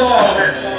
song.